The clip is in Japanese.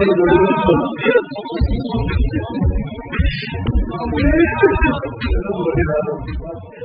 よし!